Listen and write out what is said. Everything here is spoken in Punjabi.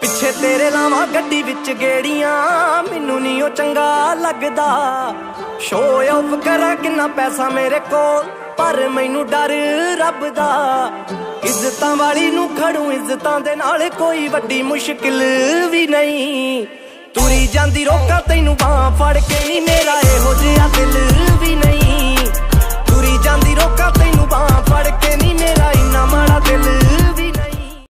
ਪਿੱਛੇ ਤੇਰੇ ਲਾਵਾਂ ਗੱਡੀ ਵਿੱਚ ਗੇੜੀਆਂ, ਮੈਨੂੰ ਨਹੀਂ ਉਹ ਚੰਗਾ ਲੱਗਦਾ। ਸ਼ੋ ਆਫ ਕਰਾਂ ਕਿੰਨਾ ਪੈਸਾ ਮੇਰੇ ਕੋਲ, ਪਰ ਮੈਨੂੰ ਡਰ ਰੱਬ ਦਾ। ਇੱਜ਼ਤਾਂ ਵਾਲੀ ਨੂੰ ਖੜੂ, ਇੱਜ਼ਤਾਂ ਦੇ ਨਾਲ ਕੋਈ ਵੱਡੀ ਮੁਸ਼ਕਿਲ ਵੀ ਨਹੀਂ। ਤੁਰੀ ਜਾਂਦੀ ਰੋਕਾਂ ਤੈਨੂੰ ਬਾਹ ਫੜ ਕੇ ਨਹੀਂ